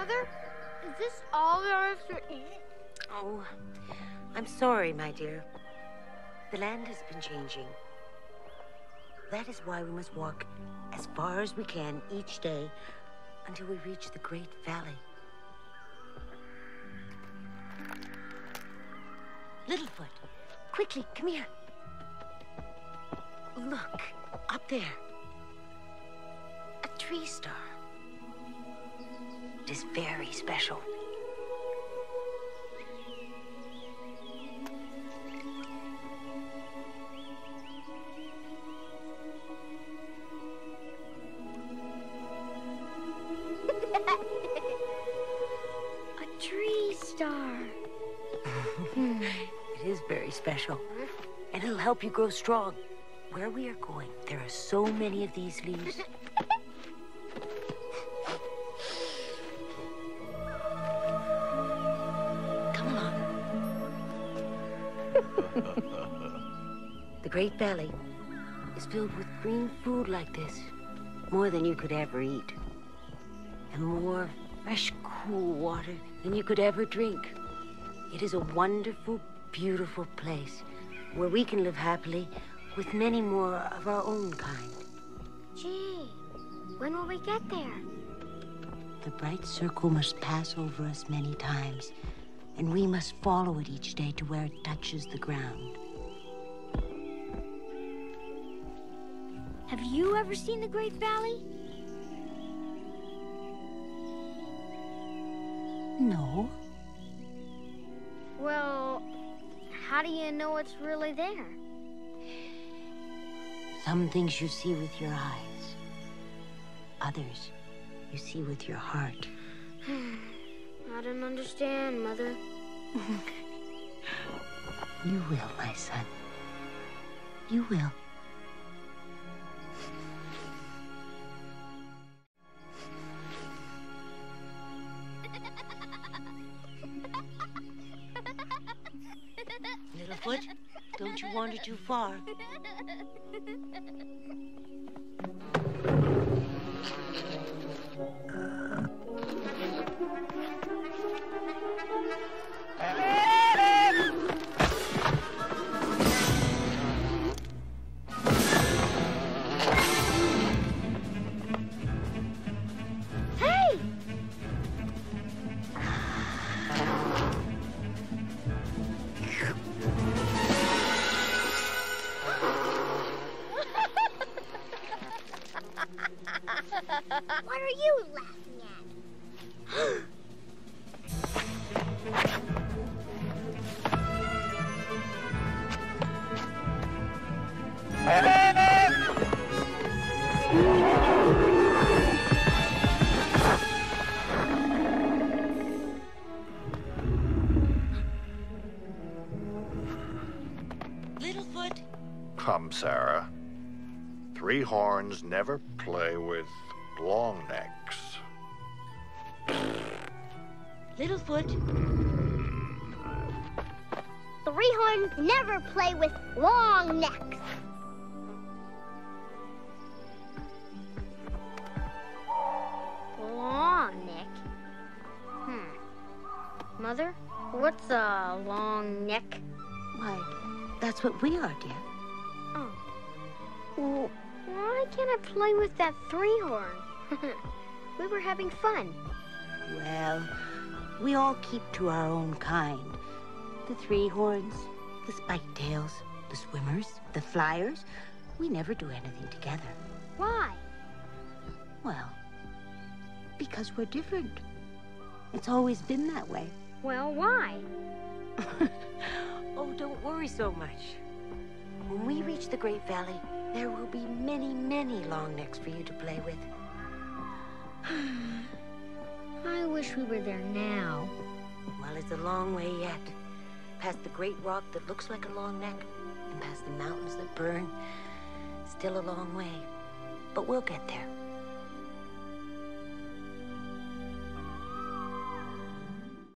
Mother, is this all there is to eat? Oh, I'm sorry, my dear. The land has been changing. That is why we must walk as far as we can each day until we reach the Great Valley. Littlefoot, quickly, come here. Look, up there. A tree star. It is very special. A tree star. It is very special. And it'll help you grow strong. Where we are going, there are so many of these leaves. Come along. the Great Valley is filled with green food like this. More than you could ever eat. And more fresh, cool water than you could ever drink. It is a wonderful, beautiful place where we can live happily with many more of our own kind. Gee, when will we get there? The bright circle must pass over us many times, and we must follow it each day to where it touches the ground. Have you ever seen the Great Valley? No. Well, how do you know it's really there? Some things you see with your eyes, others you see with your heart. I don't understand, Mother. You will, my son. You will. Littlefoot, don't you wander too far. What are you laughing at? Littlefoot, Come, Cera. Three horns never play with long necks. Littlefoot, Three horns never play with long necks. Long neck? Hmm. Mother, what's a long neck? why, that's what we are, dear. Oh. Well, why can't I play with that three horn? we were having fun. Well, we all keep to our own kind. The three horns, the spike tails, the swimmers, the flyers. We never do anything together. Why? Well, because we're different. It's always been that way. Well, why? oh, don't worry so much. When we reach the Great Valley, there will be many, many long necks for you to play with. I wish we were there now. Well, it's a long way yet. Past the great rock that looks like a long neck, and past the mountains that burn. Still a long way. But we'll get there.